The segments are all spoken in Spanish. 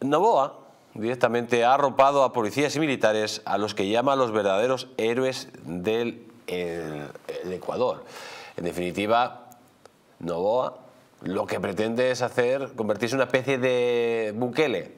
Novoa directamente ha arropado a policías y militares a los que llama los verdaderos héroes del Ecuador. En definitiva, Novoa lo que pretende es hacer, convertirse en una especie de Bukele,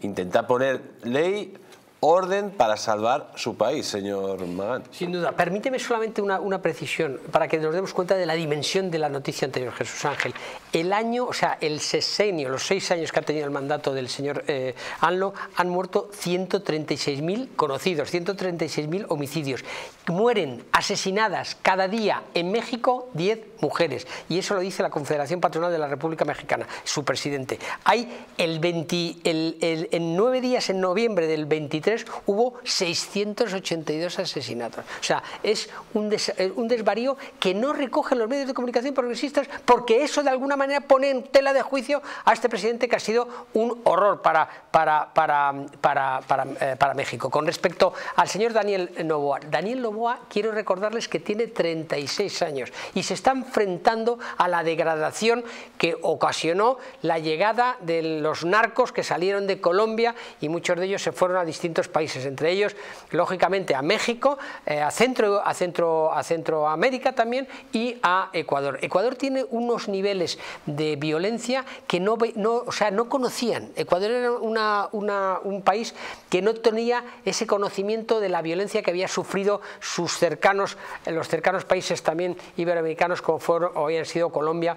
intentar poner ley orden para salvar su país, señor Magán. Sin duda. Permíteme solamente una, una, precisión para que nos demos cuenta de la dimensión de la noticia anterior, Jesús Ángel. El año, o sea, el sexenio, los seis años que ha tenido el mandato del señor eh, Anlo, han muerto 136.000 conocidos, 136.000 homicidios. Mueren asesinadas cada día en México 10 mujeres. Y eso lo dice la Confederación Patronal de la República Mexicana, su presidente. Hay el 20, el, en nueve días en noviembre del 23 hubo 682 asesinatos. O sea, es un, eh, un desvarío que no recogen los medios de comunicación progresistas porque eso de alguna manera pone en tela de juicio a este presidente que ha sido un horror para, para, para, para, para, eh, para México. Con respecto al señor Daniel Novoa, Daniel Novoa quiero recordarles que tiene 36 años y se está enfrentando a la degradación que ocasionó la llegada de los narcos que salieron de Colombia y muchos de ellos se fueron a distintos países, entre ellos, lógicamente, a México, eh, a, Centro, a, Centro, a Centroamérica también y a Ecuador. Ecuador tiene unos niveles de violencia que no, no, o sea, no conocían. Ecuador era una, una, un país que no tenía ese conocimiento de la violencia que había sufrido sus cercanos, los cercanos países también iberoamericanos como fueron o habían sido Colombia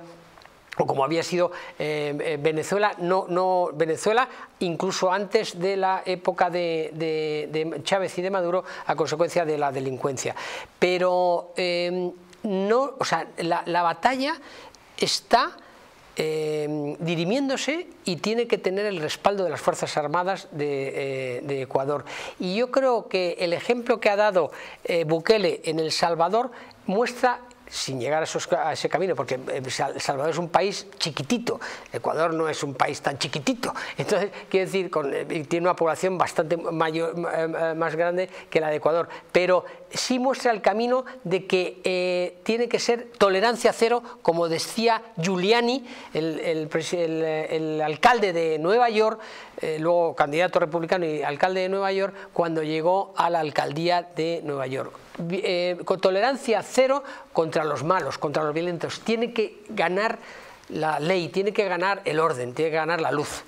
o como había sido eh, eh, Venezuela, no, Venezuela incluso antes de la época de, Chávez y de Maduro a consecuencia de la delincuencia. Pero em, no, o sea, la, batalla está em, dirimiéndose y tiene que tener el respaldo de las Fuerzas Armadas de, eh, de, Ecuador. Y yo creo que el ejemplo que ha dado Bukele en El Salvador muestra sin llegar a, ese camino, porque eh, El Salvador es un país chiquitito, Ecuador no es un país tan chiquitito, entonces quiere decir, eh, tiene una población bastante mayor, eh, más grande que la de Ecuador, pero sí muestra el camino de que tiene que ser tolerancia cero, como decía Giuliani, el, alcalde de Nueva York, luego candidato republicano y alcalde de Nueva York, cuando llegó a la alcaldía de Nueva York. Eh, con tolerancia cero contra los malos, contra los violentos. Tiene que ganar la ley, tiene que ganar el orden, tiene que ganar la luz.